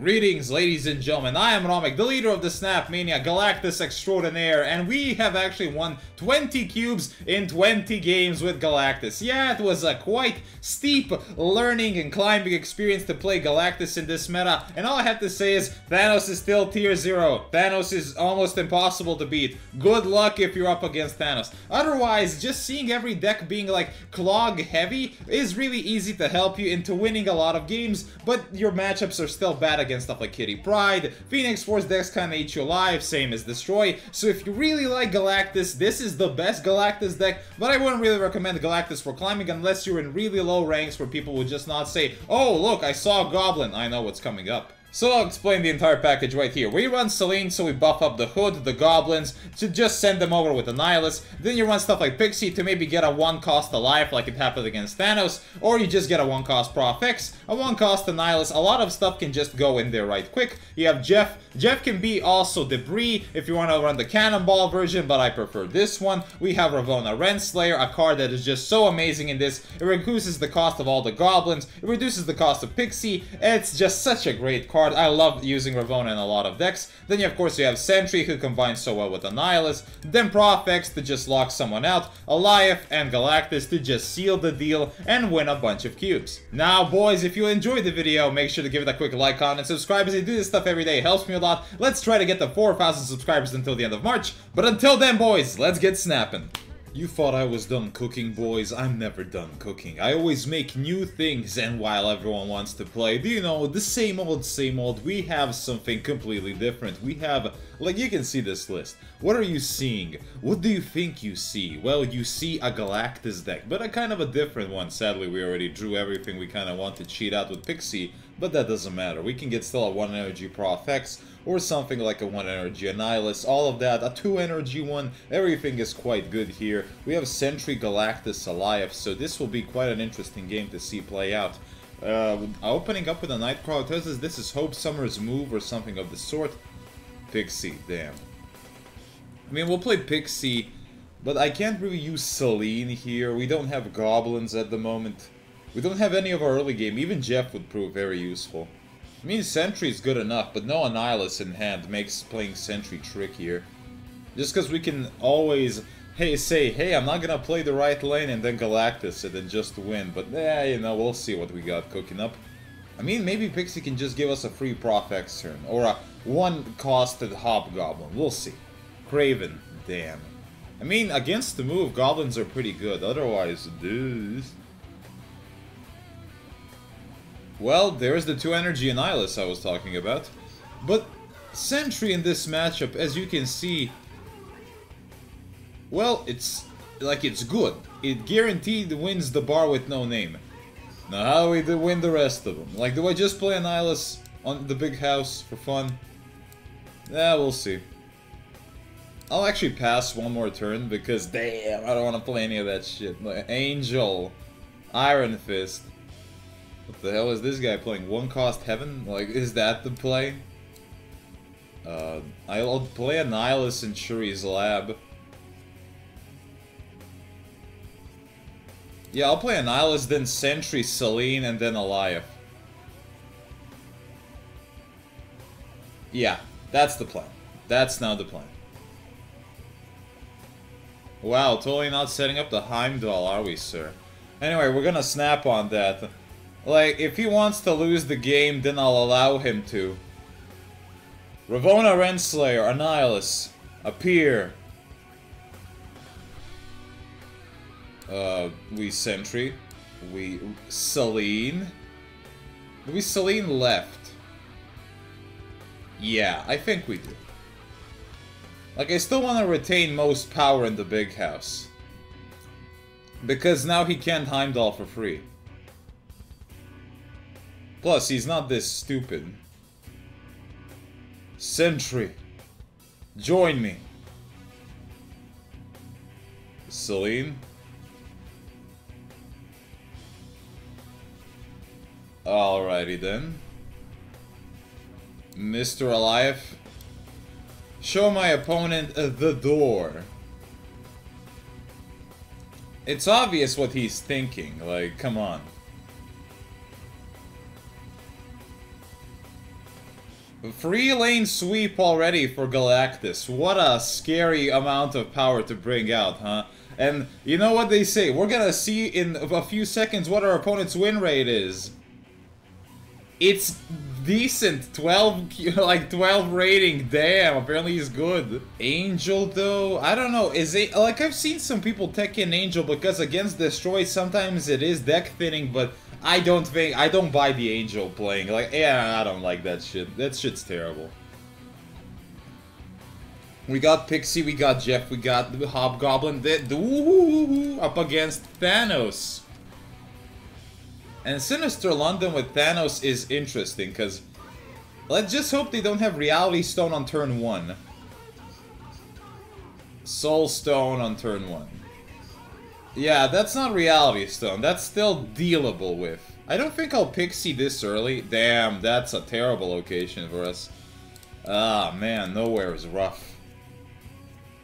Greetings, ladies and gentlemen. I am Romek, the leader of the Snap Mania Galactus Extraordinaire, and we have actually won 20 cubes in 20 games with Galactus. Yeah, it was a quite steep learning and climbing experience to play Galactus in this meta, and all I have to say is Thanos is still tier 0. Thanos is almost impossible to beat. Good luck if you're up against Thanos. Otherwise, just seeing every deck being like clog heavy is really easy to help you into winning a lot of games, but your matchups are still bad against stuff like Kitty Pryde. Phoenix Force decks kinda eat you alive, same as Destroy. So if you really like Galactus, this is the best Galactus deck, but I wouldn't really recommend Galactus for climbing unless you're in really low ranks where people would just not say, oh look, I saw a Goblin, I know what's coming up. So I'll explain the entire package right here. We run Selene so we buff up the Hood, the Goblins, to just send them over with the Annihilus. Then you run stuff like Pixie to maybe get a 1 cost Alioth like it happened against Thanos, or you just get a 1 cost Prof X, a 1 cost Annihilus. A lot of stuff can just go in there right quick. You have Jeff. Jeff can be also Debrii if you want to run the Cannonball version, but I prefer this one. We have Ravonna Renslayer, a card that is just so amazing in this. It reduces the cost of all the Goblins, it reduces the cost of Pixie, it's just such a great card I love using Ravonna in a lot of decks. Then, you, of course, you have Sentry, who combines so well with Annihilus. Then Prof X to just lock someone out. Alioth and Galactus to just seal the deal and win a bunch of cubes. Now, boys, if you enjoyed the video, make sure to give it a quick like, comment, and subscribe as I do this stuff every day. It helps me a lot. Let's try to get to 4,000 subscribers until the end of March. But until then, boys, let's get snapping. You thought I was done cooking, boys? I'm never done cooking. I always make new things, and while everyone wants to play, do you know, the same old, same old, we have something completely different. We have, like, you can see this list. What are you seeing? What do you think you see? Well, you see a Galactus deck, but a kind of a different one. Sadly, we already drew everything we kind of want to cheat out with Pixie, but that doesn't matter. We can get still a 1 energy Prof X, or something like a 1 energy Annihilus, all of that, a 2 energy one, everything is quite good here. We have Sentry Galactus Alioth, so this will be quite an interesting game to see play out. Uh, opening up with a Nightcrawler tells us this is Hope Summers' move or something of the sort. Pixie, damn. I mean, we'll play Pixie, but I can't really use Selene here. We don't have Goblins at the moment. We don't have any of our early game. Even Jeff would prove very useful. I mean, Sentry is good enough, but no Annihilus in hand makes playing Sentry trickier. Just because we can always, hey, say, hey, I'm not gonna play the right lane and then Galactus and then just win. But, yeah, you know, we'll see what we got cooking up. I mean, maybe Pixie can just give us a free Prof X turn, or a one-costed Hobgoblin. We'll see. Kraven, damn. I mean, against the move, Goblins are pretty good. Otherwise, dude. Well, there's the 2 energy Annihilus I was talking about. But Sentry in this matchup, as you can see, well, it's like it's good. It guaranteed wins the bar with no name. Now how do we win the rest of them? Like, do I just play Annihilus on the big house for fun? Yeah, we'll see. I'll actually pass one more turn because damn, I don't want to play any of that shit. Angel, Iron Fist. What the hell is this guy playing? One cost heaven? Like, is that the play? Uh, I'll play Annihilus in Shuri's lab. Yeah, I'll play Annihilus, then Sentry, Selene, and then Alioth. Yeah, that's the plan. That's now the plan. Wow, totally not setting up the Heimdall, are we, sir? Anyway, we're gonna snap on that. Like, if he wants to lose the game, then I'll allow him to. Ravonna Renslayer, Annihilus, appear. Uh, we Sentry. We Selene. We Selene left. Yeah, I think we do. Like, I still want to retain most power in the big house. Because now he can't Heimdall for free. Plus, he's not this stupid. Sentry. Join me. Selene. Alrighty then. Mr. Alioth. Show my opponent uh, the door. It's obvious what he's thinking, like, come on. Free lane sweep already for Galactus. What a scary amount of power to bring out, huh? And you know what they say? We're gonna see in a few seconds what our opponent's win rate is. It's decent. 12, like 12 rating. Damn, apparently he's good. Angel though, I don't know. Is it, like I've seen some people tech in Angel because against Destroy sometimes it is deck thinning, but I don't think, I don't buy the Angel playing. Like, yeah, I don't like that shit. That shit's terrible. We got Pixie, we got Jeff, we got the Hobgoblin, the, ooh, up against Thanos. And Sinister London with Thanos is interesting, because let's just hope they don't have Reality Stone on turn 1. Soul Stone on turn 1. Yeah, that's not Reality Stone. That's still dealable with. I don't think I'll Pixie this early. Damn, that's a terrible location for us. Ah, man, nowhere is rough.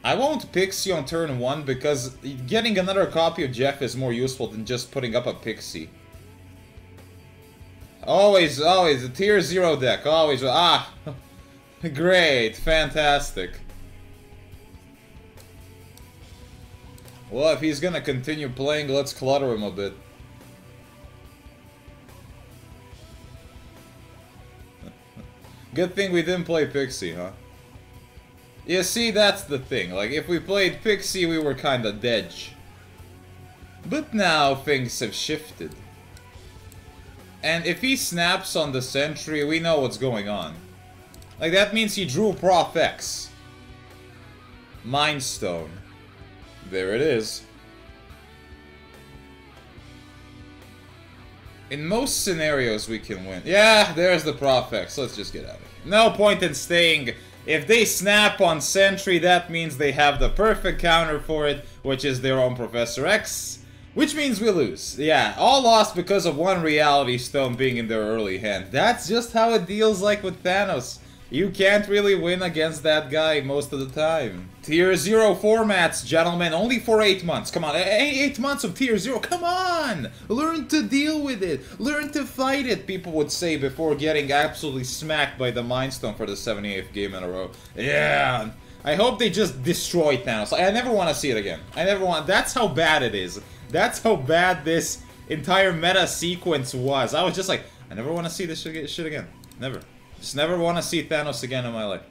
I won't Pixie on turn 1 because getting another copy of Jeff is more useful than just putting up a Pixie. Always, always, a tier 0 deck, always, ah! Great, fantastic. Well, if he's gonna continue playing, let's clutter him a bit. Good thing we didn't play Pixie, huh? Yeah, see, that's the thing. Like, if we played Pixie, we were kinda dead. But now things have shifted. And if he snaps on the Sentry, we know what's going on. Like, that means he drew Prof X. Mind Stone. There it is. In most scenarios, we can win. Yeah, there's the Prof X. Let's just get out of here. No point in staying. If they snap on Sentry, that means they have the perfect counter for it, which is their own Professor X. Which means we lose. Yeah, all lost because of one Reality Stone being in their early hand. That's just how it deals like with Thanos. You can't really win against that guy most of the time. Tier 0 formats, gentlemen, only for 8 months. Come on, 8 months of Tier 0, come on! Learn to deal with it. Learn to fight it, people would say before getting absolutely smacked by the Mind Stone for the 78th game in a row. Yeah, I hope they just destroy Thanos. I never want to see it again. I never want... That's how bad it is. That's how bad this entire meta sequence was. I was just like, I never want to see this shit again. Never. Just never want to see Thanos again in my life.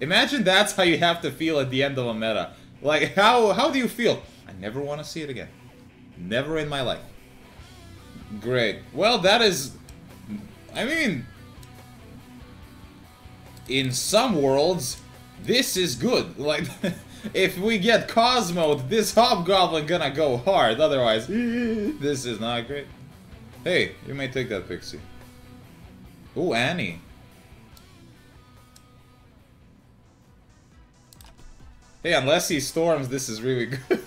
Imagine that's how you have to feel at the end of a meta. Like, how, how do you feel? I never want to see it again. Never in my life. Great. Well, that is... I mean... In some worlds, this is good. Like... if we get Cosmo, this Hobgoblin gonna go hard. Otherwise, this is not great. Hey, you may take that Pixie. Ooh, Annie. Hey, unless he storms, this is really good.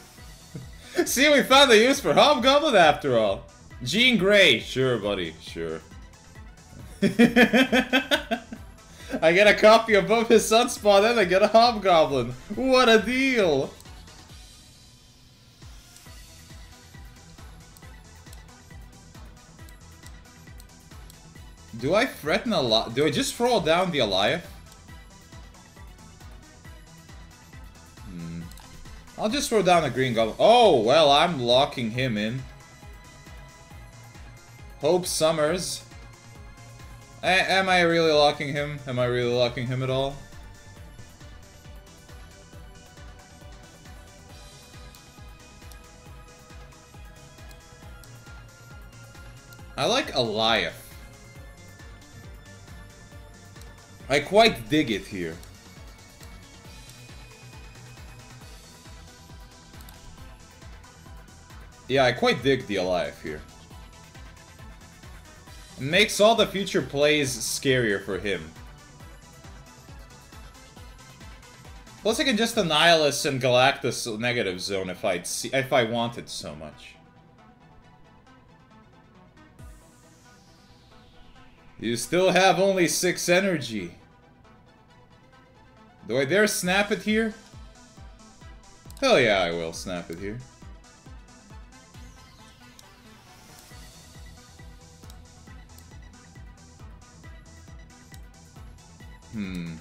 See, we found a use for Hobgoblin after all. Jean Grey. Sure, buddy. Sure. I get a copy above his Sunspot and I get a Hobgoblin. What a deal! Do I threaten a lot? Do I just throw down the Alioth? I'll just throw down a Green Goblin. Oh, well, I'm locking him in. Hope Summers. A am I really locking him? Am I really locking him at all? I like Alioth. I quite dig it here. Yeah, I quite dig the Alioth here. Makes all the future plays scarier for him. Plus I can just Annihilus and Galactus negative zone if I'd see if I wanted so much. You still have only 6 energy. Do I dare snap it here? Hell yeah, I will snap it here. Hmm.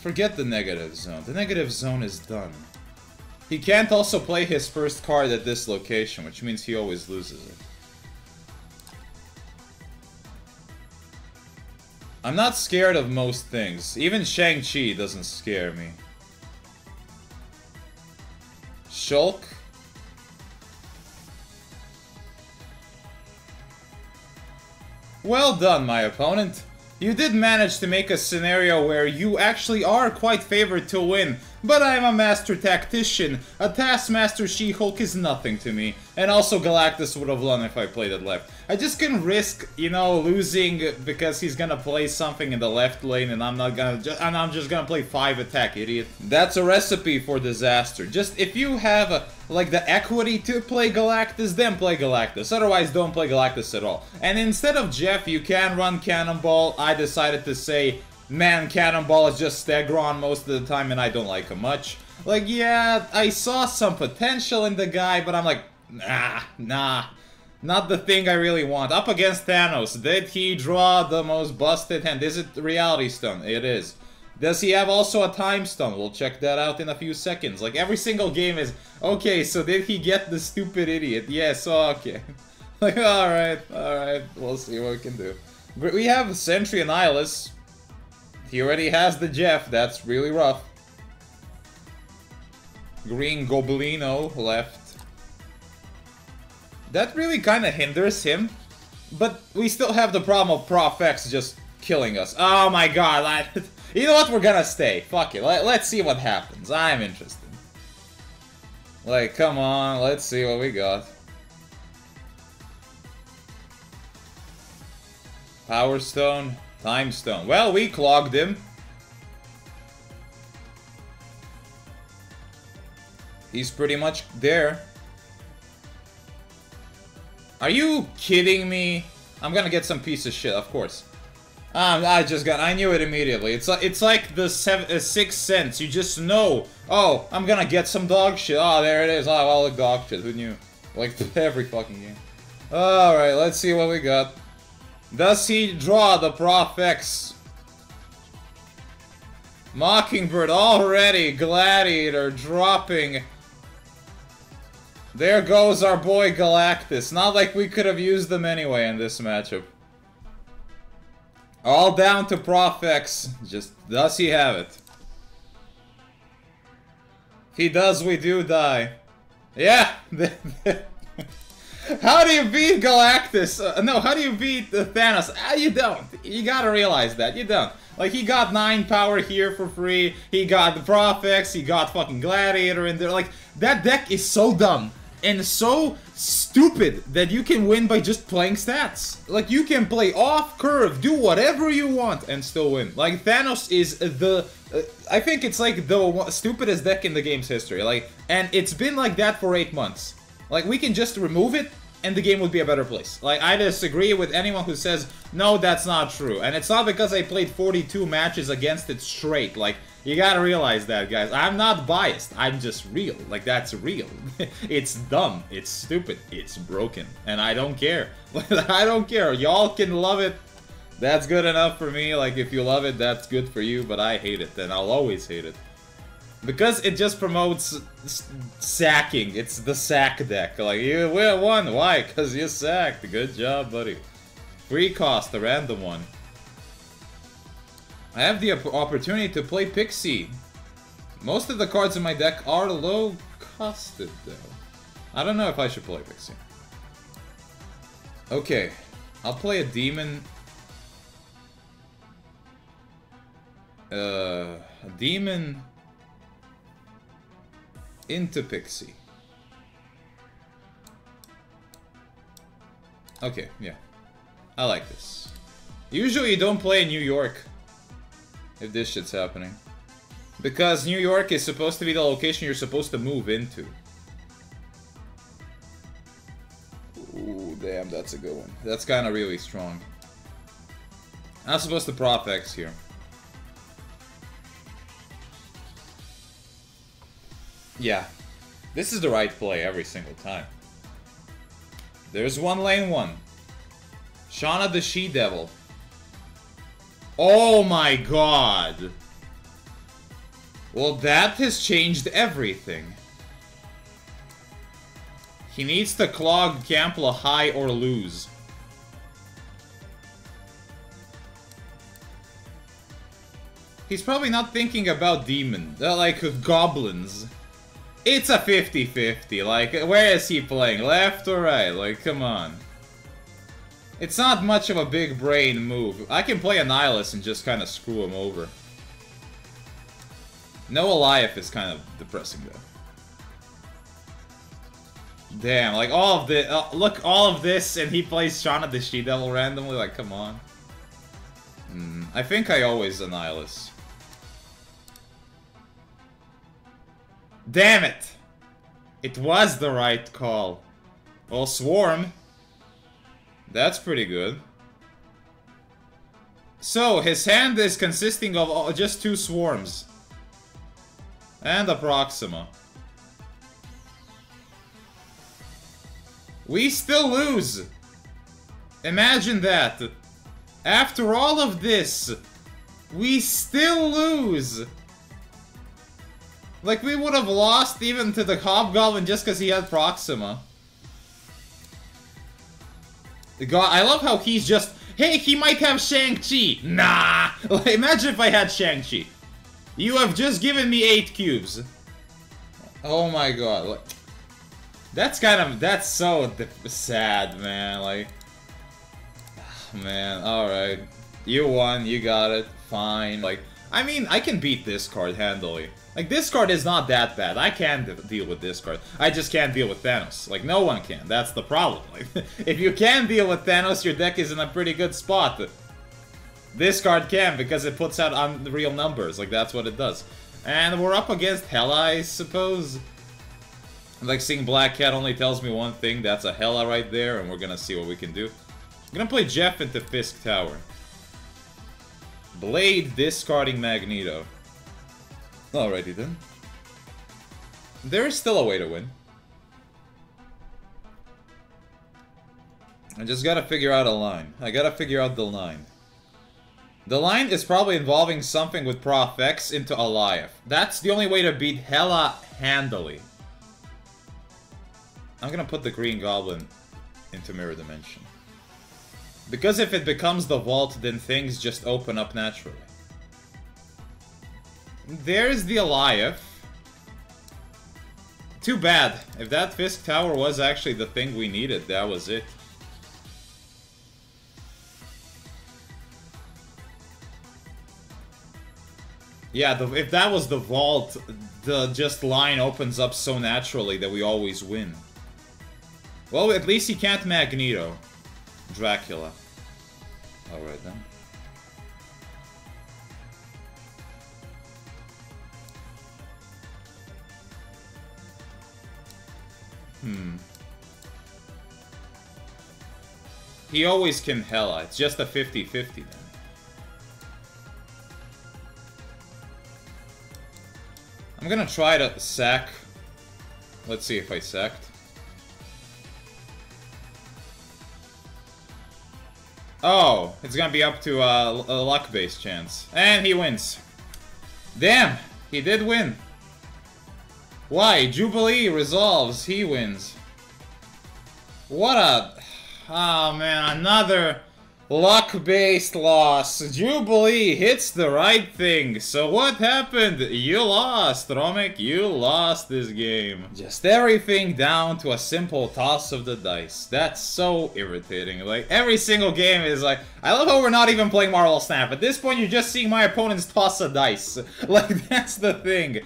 Forget the negative zone. The negative zone is done. He can't also play his first card at this location, which means he always loses it. I'm not scared of most things. Even Shang-Chi doesn't scare me. She-Hulk? Well done, my opponent. You did manage to make a scenario where you actually are quite favored to win, but I'm a master tactician. A Taskmaster She-Hulk is nothing to me. And also Galactus would have won if I played it left. I just can risk, you know, losing because he's gonna play something in the left lane and I'm not gonna, and I'm just gonna play 5 attack, idiot. That's a recipe for disaster. Just, if you have, a, like, the equity to play Galactus, then play Galactus. Otherwise, don't play Galactus at all. And instead of Jeff, you can run Cannonball. I decided to say, man, Cannonball is just Stegron most of the time and I don't like him much. Like, yeah, I saw some potential in the guy, but I'm like, Nah, nah. Not the thing I really want. Up against Thanos, did he draw the most busted hand? Is it Reality Stone? It is. Does he have also a Time Stone? We'll check that out in a few seconds. Like, every single game is, okay, so did he get the stupid idiot? Yes, okay. like, alright, alright, we'll see what we can do. We have Sentry and Annihilus. He already has the Jeff, that's really rough. Green Goblino left. That really kind of hinders him. But we still have the problem of Prof X just killing us. Oh my god, I, you know what, we're gonna stay. Fuck it, Let, let's see what happens. I'm interested. Like, come on, let's see what we got. Power Stone, Time Stone. Well, we clogged him. He's pretty much there. Are you kidding me? I'm gonna get some piece of shit, of course. Um, I just got, I knew it immediately. It's like, it's like the seven, uh, sixth sense. You just know, oh, I'm gonna get some dog shit. Oh, there it is. Oh, all the dog shit. Who knew? Like, every fucking game. Alright, let's see what we got. Does he draw the Prof X? Mockingbird already, Gladiator dropping there goes our boy Galactus. Not like we could have used them anyway in this matchup. All down to Prof X. Just does he have it? He does, we do die. Yeah! how do you beat Galactus? Uh, no, how do you beat uh, Thanos? Ah, you don't. You gotta realize that. You don't. Like, he got 9 power here for free. He got the Prof He got fucking Gladiator in there. Like, that deck is so dumb and so stupid that you can win by just playing stats. Like, you can play off curve, do whatever you want, and still win. Like, Thanos is the... Uh, I think it's like the stupidest deck in the game's history. Like, and it's been like that for 8 months. Like, we can just remove it, and the game would be a better place. Like, I disagree with anyone who says, no, that's not true. And it's not because I played 42 matches against it straight. Like, you gotta realize that, guys. I'm not biased. I'm just real. Like, that's real. it's dumb. It's stupid. It's broken. And I don't care. I don't care. Y'all can love it. That's good enough for me. Like, if you love it, that's good for you. But I hate it. And I'll always hate it. Because it just promotes sacking. It's the sack deck. Like, you won. Why? Because you sacked. Good job, buddy. Free cost, the random one. I have the opportunity to play Pixie. Most of the cards in my deck are low costed, though. I don't know if I should play Pixie. Okay, I'll play a Demon. Uh, a Demon into Pixie. Okay, yeah. I like this. Usually you don't play in New York if this shit's happening. Because New York is supposed to be the location you're supposed to move into. Ooh, damn, that's a good one. That's kind of really strong. I'm supposed to Prof X here. Yeah. This is the right play every single time. There's one lane one. Shanna the She-Devil. Oh my god. Well, that has changed everything. He needs to clog Campla high or lose. He's probably not thinking about demon, uh, like goblins. It's a 50-50, like, where is he playing? Left or right? Like, come on. It's not much of a big brain move. I can play a and just kind of screw him over. No Alioth is kind of depressing, though. Damn, like, all of this- uh, look, all of this, and he plays Shanna the She-Devil randomly, like, come on. Mm, I think I always Annihilus. Damn it! It was the right call. Well, Swarm. That's pretty good. So, his hand is consisting of just two Swarms. And a Proxima. We still lose! Imagine that! After all of this, we still lose! Like, we would have lost even to the Hobgoblin just because he had Proxima. God, I love how he's just, hey, he might have Shang-Chi. Nah! Like, imagine if I had Shang-Chi. You have just given me eight cubes. Oh my god. That's kind of, that's so sad, man. Like, ah, man, alright. You won, you got it, fine. Like, I mean, I can beat this card handily. Like, this card is not that bad. I can deal with this card. I just can't deal with Thanos. Like, no one can. That's the problem. Like, if you can deal with Thanos, your deck is in a pretty good spot. This card can, because it puts out unreal numbers. Like, that's what it does. And we're up against Hela, I suppose. Like, seeing Black Cat only tells me one thing. That's a Hela right there, and we're gonna see what we can do. I'm gonna play Jeff into Fisk Tower. Blade discarding Magneto. Alrighty then. There is still a way to win. I just gotta figure out a line. I gotta figure out the line. The line is probably involving something with Prof X into Alioth. That's the only way to beat Hela handily. I'm gonna put the Green Goblin into Mirror Dimension. Because if it becomes the Vault, then things just open up naturally. There's the Alioth. Too bad. If that Fisk Tower was actually the thing we needed, that was it. Yeah, the, if that was the vault, the just line opens up so naturally that we always win. Well, at least he can't Magneto. Dracula. Alright then. Hmm. He always can Hela. It's just a 50-50 then. I'm gonna try to sack. Let's see if I sacked. Oh, it's gonna be up to uh, a luck-based chance. And he wins. Damn, he did win. Why? Jubilee resolves. He wins. What a... Oh, man. Another luck-based loss. Jubilee hits the right thing. So what happened? You lost, Romek. You lost this game. Just everything down to a simple toss of the dice. That's so irritating. Like, every single game is like... I love how we're not even playing Marvel Snap. At this point, you're just seeing my opponents toss a dice. Like, that's the thing.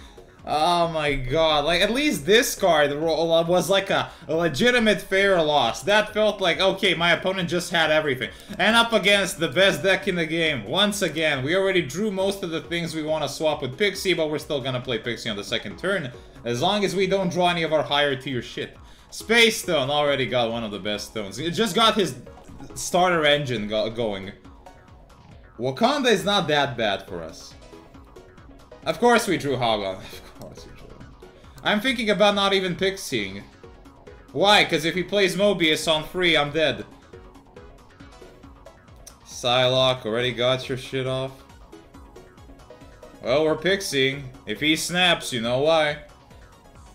Oh my god, like at least this card was like a, a, legitimate fair loss. That felt like, okay, my opponent just had everything. And up against the best deck in the game. Once again, we already drew most of the things we want to swap with Pixie, but we're still gonna play Pixie on the second turn. As long as we don't draw any of our higher tier shit. Space Stone already got one of the best stones. It just got his starter engine go going. Wakanda is not that bad for us. Of course we drew I'm thinking about not even pixieing. Why? Because if he plays Mobius on 3, I'm dead. Psylocke already got your shit off. Well, we're pixieing. If he snaps, you know why.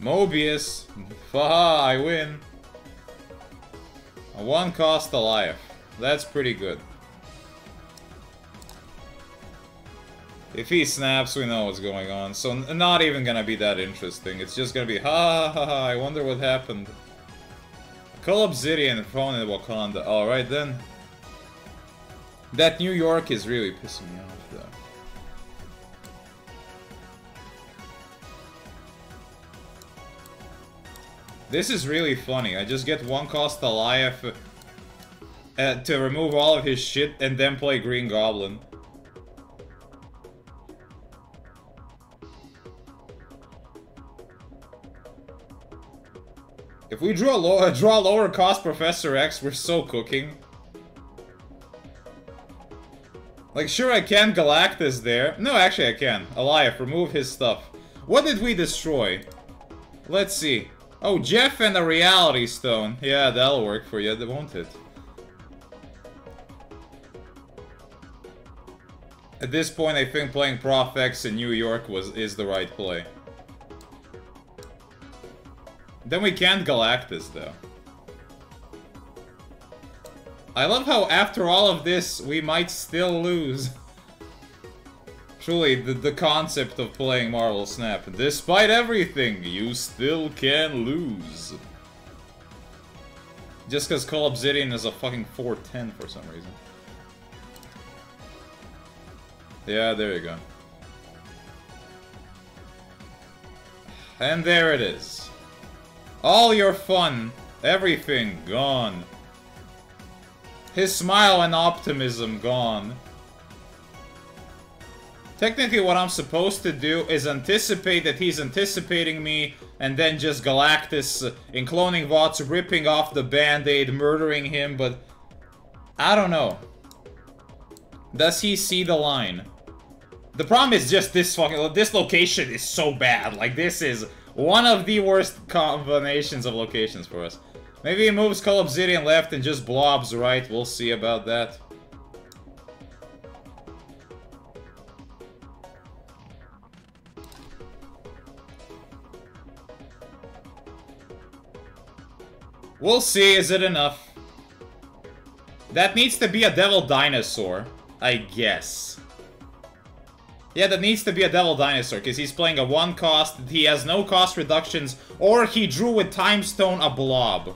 Mobius. Haha, I win. A one cost Alioth. That's pretty good. If he snaps, we know what's going on. So not even gonna be that interesting. It's just gonna be ha ha ha. I wonder what happened. Cull Obsidian phone in Wakanda. Alright then. That New York is really pissing me off though. This is really funny. I just get one cost Alioth uh, to remove all of his shit and then play Green Goblin. If we draw low, uh, draw lower cost Professor X, we're so cooking. Like, sure I can Galactus there. No, actually I can. Alioth, remove his stuff. What did we destroy? Let's see. Oh, Jeff and a Reality Stone. Yeah, that'll work for you, won't it? At this point, I think playing Prof X in New York was is the right play. Then we can't Galactus, though. I love how after all of this, we might still lose. Truly, the, the concept of playing Marvel Snap. Despite everything, you still can lose. Just because Cull Obsidian is a fucking 410 for some reason. Yeah, there you go. And there it is. All your fun, everything gone. His smile and optimism gone. Technically what I'm supposed to do is anticipate that he's anticipating me and then just Galactus uh, in Cloning Vats ripping off the band-aid, murdering him, but I don't know. Does he see the line? The problem is just this fucking- this location is so bad. Like, this is one of the worst combinations of locations for us. Maybe he moves Cull Obsidian left and just blobs right. We'll see about that. We'll see, is it enough? That needs to be a Devil Dinosaur, I guess. Yeah, that needs to be a Devil Dinosaur, because he's playing a one cost, he has no cost reductions, or he drew with Time Stone a blob.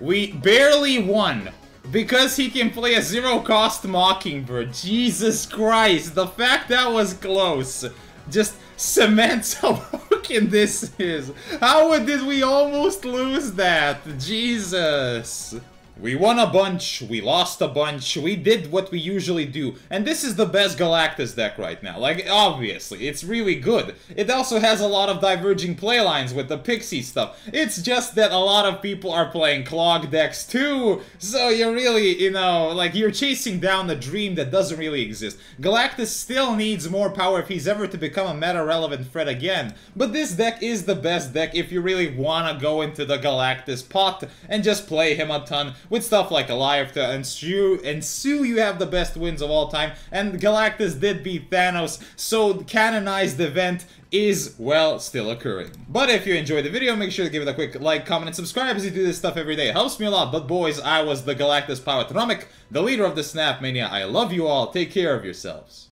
We barely won, because he can play a zero cost Mockingbird. Jesus Christ, the fact that was close just cements how broken this is. How did we almost lose that? Jesus. We won a bunch, we lost a bunch, we did what we usually do, and this is the best Galactus deck right now. Like, obviously, it's really good. It also has a lot of diverging playlines with the Pixie stuff. It's just that a lot of people are playing Clog decks too, so you're really, you know, like, you're chasing down a dream that doesn't really exist. Galactus still needs more power if he's ever to become a meta-relevant threat again, but this deck is the best deck if you really wanna go into the Galactus pot and just play him a ton with stuff like Alioth to ensue, ensue you have the best wins of all time, and Galactus did beat Thanos, so canonized event is, well, still occurring. But if you enjoyed the video, make sure to give it a quick like, comment, and subscribe as you do this stuff every day. It helps me a lot, but boys, I was the Galactus Powetromic, the leader of the Snap Mania. I love you all. Take care of yourselves.